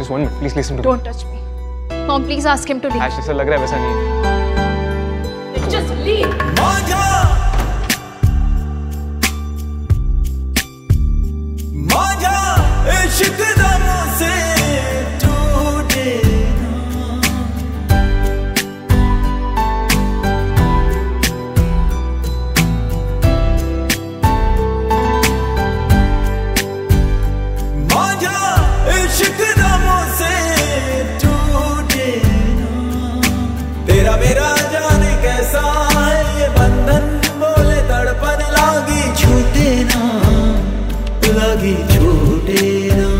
just one minute. Please listen to Don't me. Don't touch me. Mom, please ask him to leave. Ash, ऐसा लग रहा है वैसा नहीं है. Just leave. मांझा इश्क मेरा जाने कैसा है ये बंधन। बोले तड़पन लागी, छूटे ना। लगी, छूटे ना।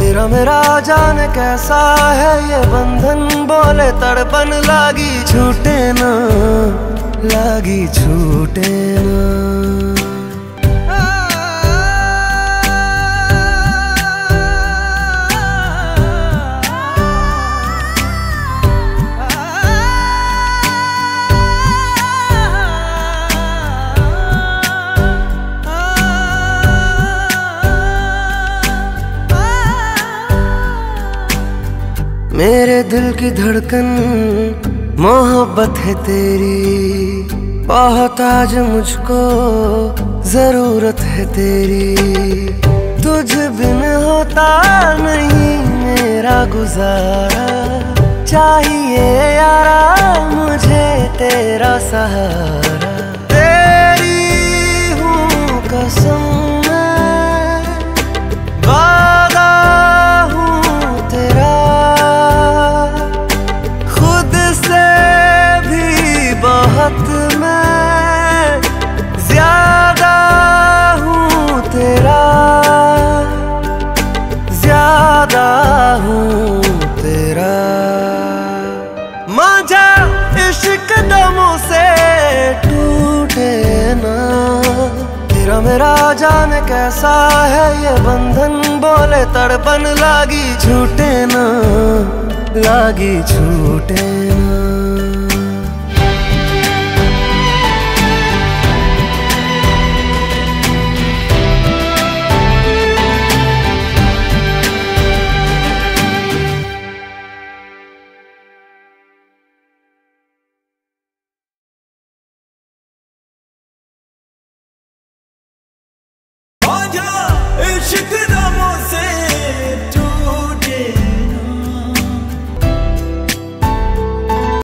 तेरा मेरा जान कैसा है ये बंधन। बोले तड़पन लागी, छूटे ना। लागी, छूटे ना। मेरे दिल की धड़कन, मोहब्बत है तेरी। बहुत आज मुझको, ज़रूरत है तेरी। तुझ बिन होता नहीं मेरा गुजारा। चाहिए यारा मुझे तेरा सहारा। मेरा जान कैसा है ये बंधन? बोले तड़पन लागी छूटे ना लागी छूटे।